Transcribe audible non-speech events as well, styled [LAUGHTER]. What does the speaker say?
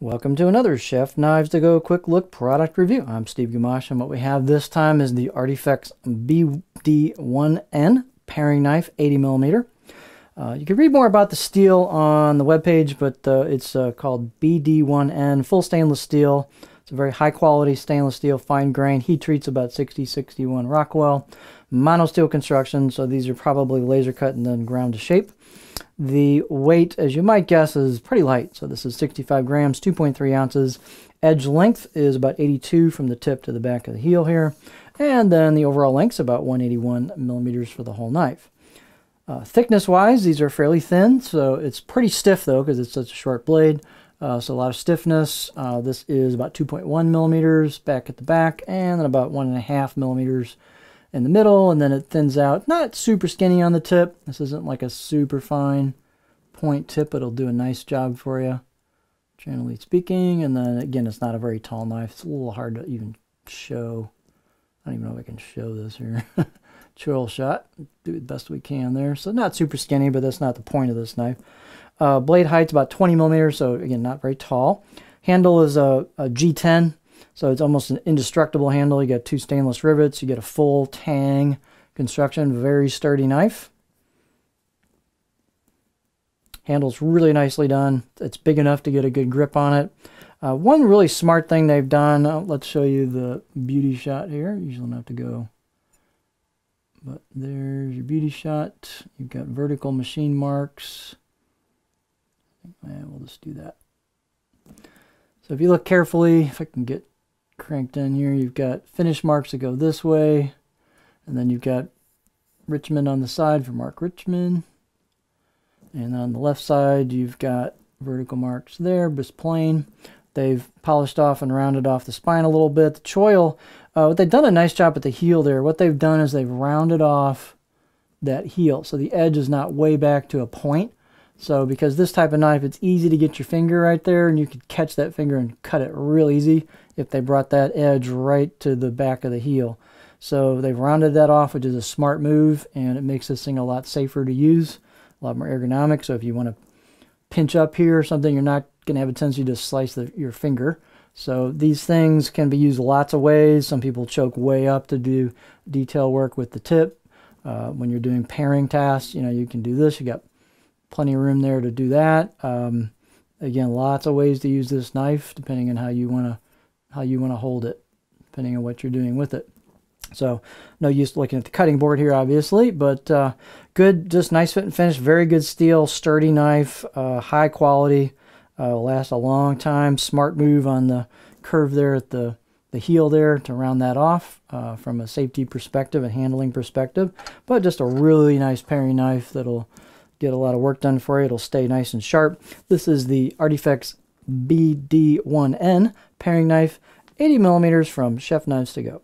Welcome to another Chef Knives to Go quick look product review. I'm Steve Gumash, and what we have this time is the Artifex BD1N paring knife, 80 millimeter. Uh, you can read more about the steel on the webpage, but uh, it's uh, called BD1N, full stainless steel. It's a very high quality stainless steel, fine grain. Heat treats about 60, 61 Rockwell. Mono steel construction, so these are probably laser cut and then ground to shape. The weight, as you might guess, is pretty light. So this is 65 grams, 2.3 ounces. Edge length is about 82 from the tip to the back of the heel here. And then the overall length is about 181 millimeters for the whole knife. Uh, Thickness-wise, these are fairly thin, so it's pretty stiff though because it's such a short blade. Uh, so a lot of stiffness. Uh, this is about 2.1 millimeters back at the back, and then about one and a half millimeters in the middle, and then it thins out. Not super skinny on the tip. This isn't like a super fine point tip. It'll do a nice job for you, generally speaking. And then again, it's not a very tall knife. It's a little hard to even show. I don't even know if I can show this here. [LAUGHS] Choil shot. Do the best we can there. So not super skinny, but that's not the point of this knife. Uh, blade height's about 20 millimeters, so again, not very tall. Handle is a a G10, so it's almost an indestructible handle. You got two stainless rivets. You get a full tang construction, very sturdy knife. Handle's really nicely done. It's big enough to get a good grip on it. Uh, one really smart thing they've done, uh, let's show you the beauty shot here. Usually have to go but there's your beauty shot. You've got vertical machine marks. And we'll just do that. So if you look carefully, if I can get cranked in here, you've got finish marks that go this way. And then you've got Richmond on the side for Mark Richmond. And on the left side, you've got vertical marks there, just plain. They've polished off and rounded off the spine a little bit. The choil, uh, they've done a nice job at the heel there. What they've done is they've rounded off that heel. So the edge is not way back to a point. So because this type of knife, it's easy to get your finger right there and you could catch that finger and cut it real easy if they brought that edge right to the back of the heel. So they've rounded that off, which is a smart move, and it makes this thing a lot safer to use, a lot more ergonomic. So if you want to pinch up here or something, you're not going to have a tendency to slice the, your finger. So these things can be used lots of ways. Some people choke way up to do detail work with the tip. Uh, when you're doing paring tasks, you know, you can do this. You got plenty of room there to do that. Um, again, lots of ways to use this knife depending on how you want to how you want to hold it, depending on what you're doing with it. So no use looking at the cutting board here, obviously, but uh, good, just nice fit and finish. Very good steel, sturdy knife, uh, high quality, uh, last a long time. Smart move on the curve there at the the heel there to round that off uh, from a safety perspective and handling perspective. But just a really nice paring knife that'll get a lot of work done for you. It'll stay nice and sharp. This is the Artifex BD1N paring knife, 80 millimeters from Chef Knives to Go.